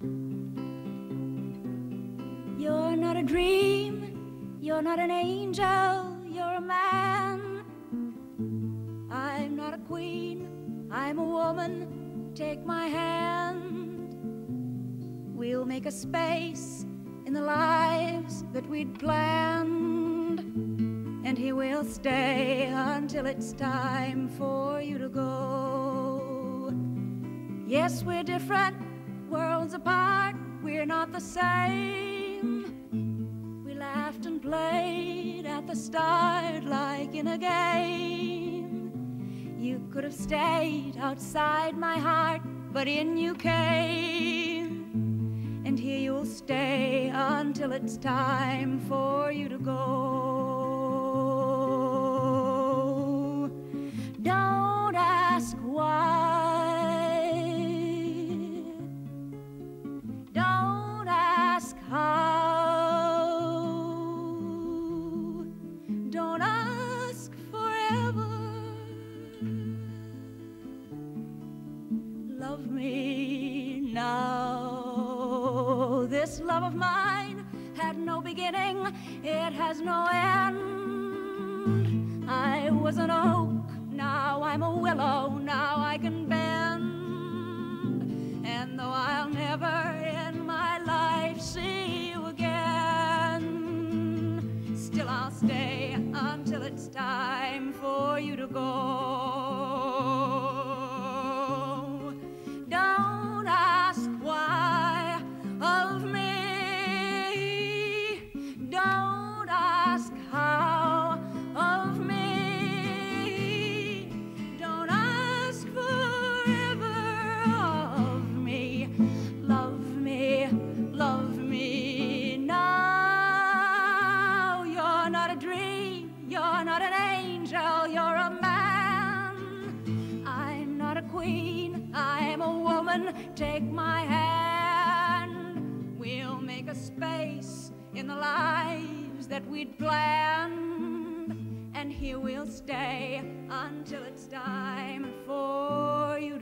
You're not a dream, you're not an angel, you're a man. I'm not a queen, I'm a woman, take my hand. We'll make a space in the lives that we'd planned. And he will stay until it's time for you to go. Yes, we're different, worlds apart, we're not the same. We laughed and played at the start like in a game. You could have stayed outside my heart, but in you came. And here you'll stay until it's time for you to go. Me now. This love of mine had no beginning, it has no end. I was an oak, now I'm a willow, now I can bend. And though I'll never in my life see you again, still I'll stay until it's time for you to go. Dream, you're not an angel, you're a man. I'm not a queen, I'm a woman. Take my hand. We'll make a space in the lives that we'd planned. And here we'll stay until it's time for you